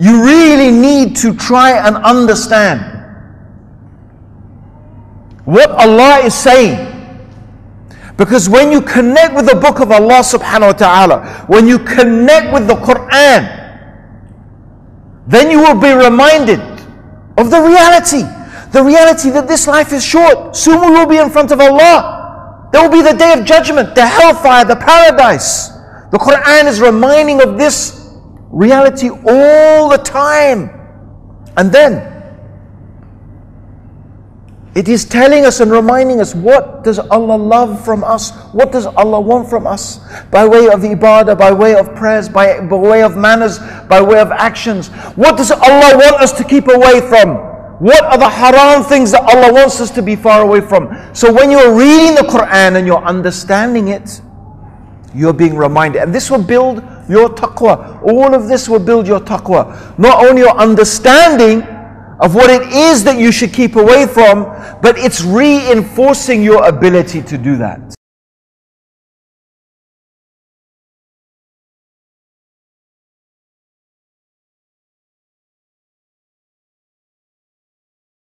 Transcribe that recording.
you really need to try and understand what Allah is saying. Because when you connect with the book of Allah subhanahu wa ta'ala, when you connect with the Quran, then you will be reminded of the reality. The reality that this life is short. Soon we will be in front of Allah. There will be the day of judgment, the hellfire, the paradise. The Quran is reminding of this reality all the time. And then it is telling us and reminding us what does Allah love from us? What does Allah want from us? By way of ibadah, by way of prayers, by, by way of manners, by way of actions. What does Allah want us to keep away from? What are the haram things that Allah wants us to be far away from? So when you're reading the Quran and you're understanding it, you're being reminded. And this will build your taqwa. All of this will build your taqwa. Not only your understanding, of what it is that you should keep away from, but it's reinforcing your ability to do that.